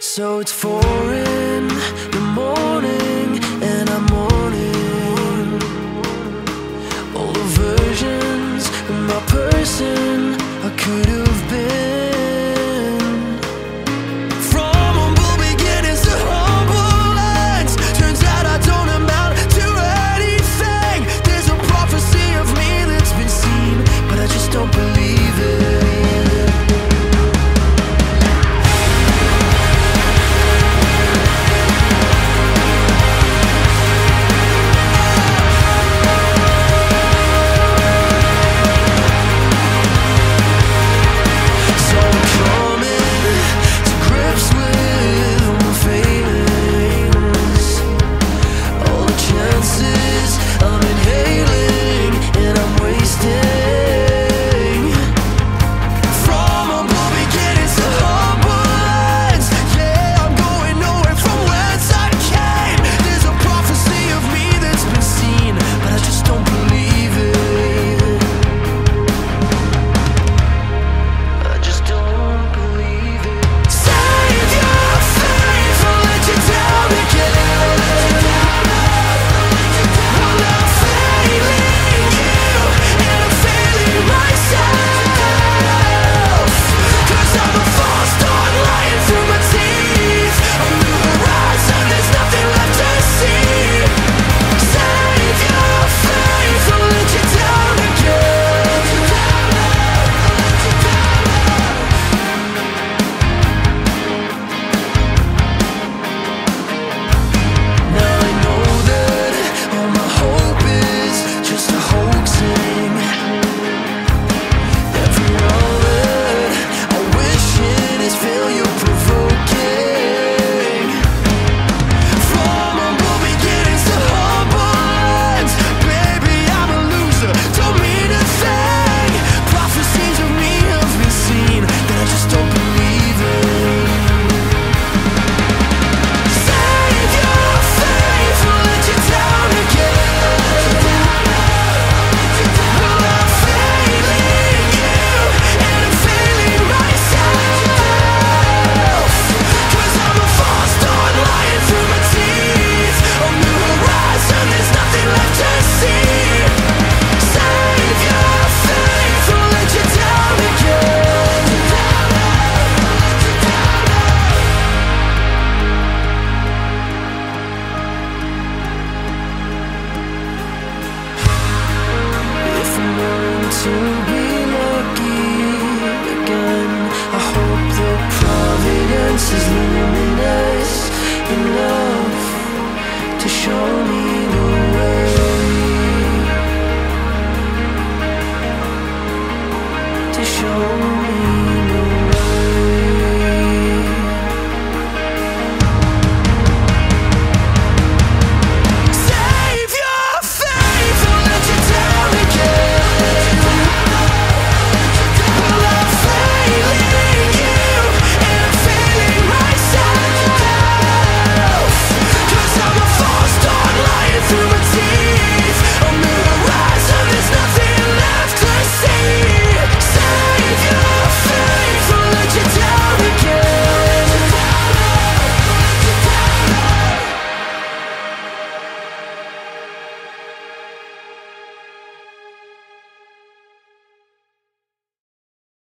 So it's four in the morning.